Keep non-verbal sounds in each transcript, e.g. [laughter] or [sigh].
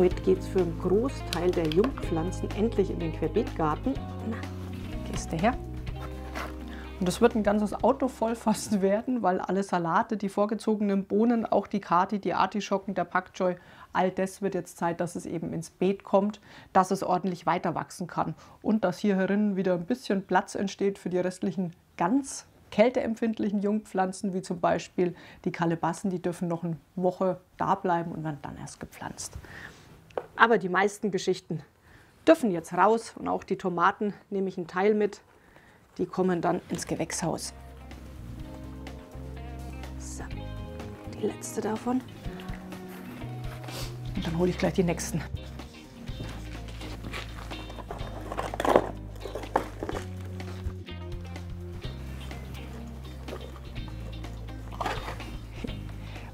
Heute geht es für einen Großteil der Jungpflanzen endlich in den Querbeetgarten. Na, gehst du her? Und das wird ein ganzes Auto voll fast [laughs] werden, weil alle Salate, die vorgezogenen Bohnen, auch die Kati, die Artischocken, der Choi, all das wird jetzt Zeit, dass es eben ins Beet kommt, dass es ordentlich weiter wachsen kann und dass hier herin wieder ein bisschen Platz entsteht für die restlichen ganz kälteempfindlichen Jungpflanzen, wie zum Beispiel die Kalebassen, die dürfen noch eine Woche da bleiben und werden dann erst gepflanzt. Aber die meisten Geschichten dürfen jetzt raus und auch die Tomaten nehme ich einen Teil mit, die kommen dann ins Gewächshaus. So, die letzte davon. Und dann hole ich gleich die nächsten.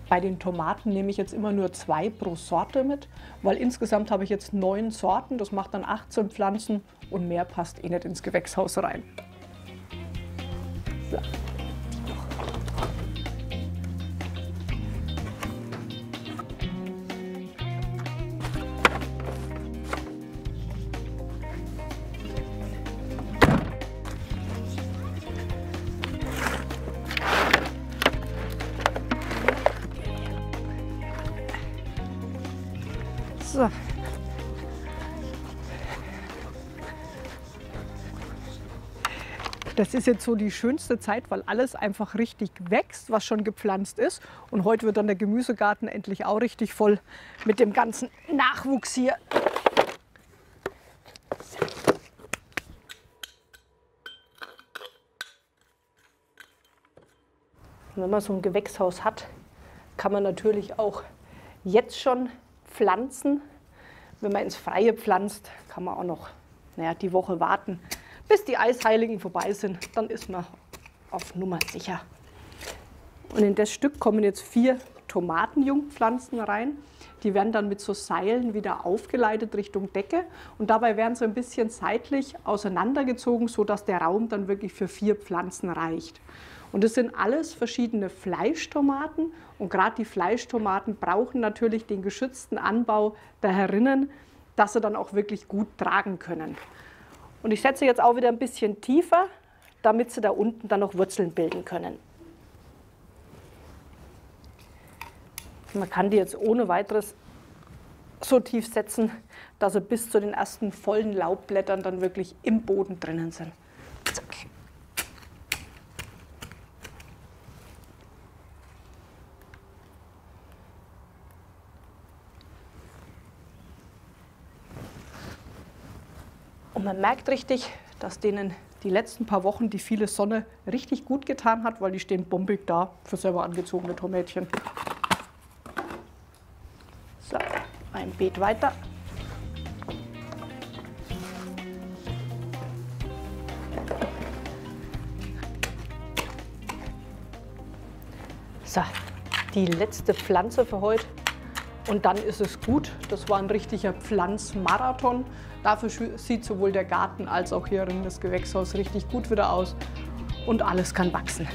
Bei den Tomaten nehme ich jetzt immer nur zwei pro Sorte mit, weil insgesamt habe ich jetzt neun Sorten. Das macht dann 18 Pflanzen und mehr passt eh nicht ins Gewächshaus rein. So. So. Das ist jetzt so die schönste Zeit, weil alles einfach richtig wächst, was schon gepflanzt ist. Und heute wird dann der Gemüsegarten endlich auch richtig voll mit dem ganzen Nachwuchs hier. Wenn man so ein Gewächshaus hat, kann man natürlich auch jetzt schon pflanzen. Wenn man ins Freie pflanzt, kann man auch noch naja, die Woche warten, bis die Eisheiligen vorbei sind. Dann ist man auf Nummer sicher. Und in das Stück kommen jetzt vier Tomatenjungpflanzen rein. Die werden dann mit so Seilen wieder aufgeleitet Richtung Decke und dabei werden sie ein bisschen seitlich auseinandergezogen, sodass der Raum dann wirklich für vier Pflanzen reicht. Und das sind alles verschiedene Fleischtomaten und gerade die Fleischtomaten brauchen natürlich den geschützten Anbau da herinnen, dass sie dann auch wirklich gut tragen können. Und ich setze jetzt auch wieder ein bisschen tiefer, damit sie da unten dann noch Wurzeln bilden können. Man kann die jetzt ohne weiteres so tief setzen, dass sie bis zu den ersten vollen Laubblättern dann wirklich im Boden drinnen sind. Zack. Und man merkt richtig, dass denen die letzten paar Wochen die viele Sonne richtig gut getan hat, weil die stehen bombig da für selber angezogene Tomätchen. So, ein Beet weiter. So, die letzte Pflanze für heute. Und dann ist es gut. Das war ein richtiger Pflanzmarathon. Dafür sieht sowohl der Garten als auch hier in das Gewächshaus richtig gut wieder aus. Und alles kann wachsen.